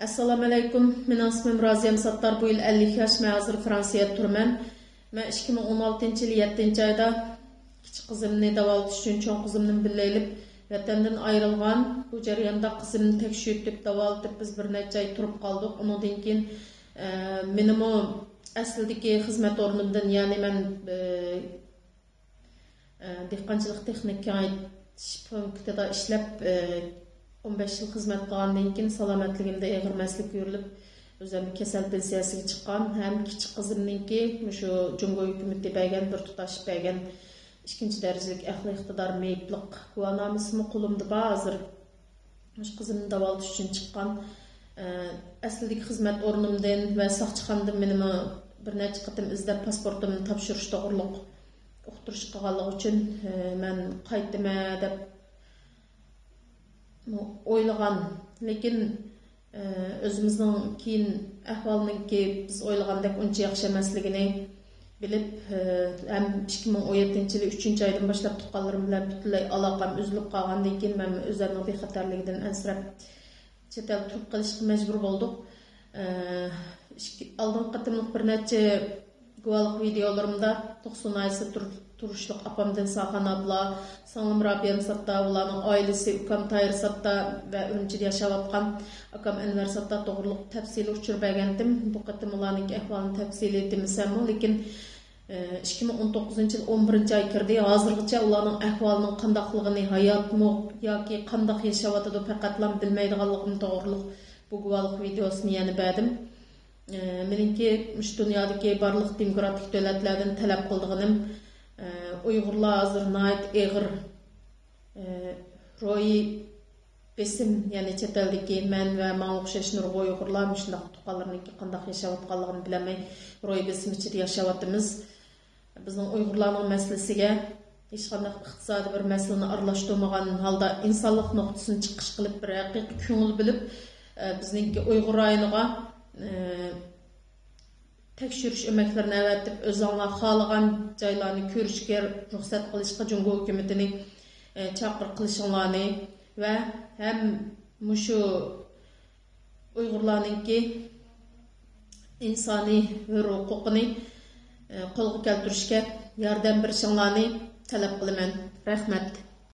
Assalamu alaykum. Мен ismim Raziyam Sattar. Bu il 50 yaş. Mən hazır Fransiyada turmam. Mən 2016-cı il 7-ci ayda kiçik qızımı davolatış üçün çoğ qızımın birləyilib vətəndən ayrılğan. Bu cərəyanda qızımı təkşiyütlüb davolatıb biz bir neçə ay turub qaldıq. Onundan kin e, mənim o əslidəki xidmət ornumdan, yəni mən e, e, dehqançılıq texnikaya iş punktida işləb e, 15 yil xizmat qilgandan keyin salomatligimda eg'irmaslik ko'rilib o'zim kasal pensiyasiga chiqqan ham kichik qizimniki shu jungo hukumati bergan bir tutashib bergan ikkinchi darajalik ahli iqtidor meyibliq guvohnomasimi qo'limda bor hozir shu qizimni davolatish uchun chiqqan. Aslidagi xizmat o'rnimdan va soqchixonadan meni bir necha qatim izlab pasportimni topshirish to'g'riliq uqtirish qilganligi uchun man qaytdima deb o'ylagan lekin e, o'zimizning keyin ahvolninki biz o'ylagandek uncha yaxshi emasligini bilib e, ham ikki ming o'n yettinchi yili uchinchi oydan boshlab tuqqanlarim bilan butunlay aloqam uzilib qolgandan keyin man o'zlarimning bexatarligidan ansirab chet el turib qolishga majbur bo'ldik e, oldingi qatimliq bir necha guvalık videolarımda 90 ayısı tur, turuşluk apamdan Sahan abla, sanlım Rabiyem Satta, ulanın ailesi Ukam Tayir Satta ve önce yaşavapkan Akam Enver Satta doğruluk tepsili uçur bəgəndim. Bu qatım ulanın əhvalını tepsili etdim bu, lakin 2019 yıl 11 ay kirdi. Hazırgacha ularning ahvolining qandaqligini, hayotmi yoki qandaq yashayotidi faqat bilmaydiganligini to'g'riliq bu guvohlik videosini yana berdim. Э, меніңке үш дүниядегі барлық демократик дәулетлерден тәләп қылдығыным ұйғырлар э, азыр найт егір э, рой бесім яғни чет елдегі мен вә маңа ұқсас нұрғы ұйғырлар мұшындақ тұқаларынікі қандақ яшап жатқанлығын білмей рой бесім ішінде яшап жатырмыз біздің ұйғырлардың мәселесіге ешқандай iqtisodiy bir masalani aralashtirmagan holda insonlik nuqtasini chiqish qilib bir haqiqiy ko'ngil bilib bizniki uyg'ur rayoniga tekşürüş emeklerini avatib o'zinglar xohlagan caylarını ko'rishga ruhsat qilishga jungo hükümetini e, chaqir qilishinglarni va ham mushu uyg'urlarninki insoniy hur hukukunu e, qo'lga yardım bir şınlarını talep kılımın. Rahmet.